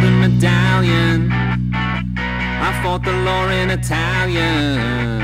golden medallion. I fought the law in Italian.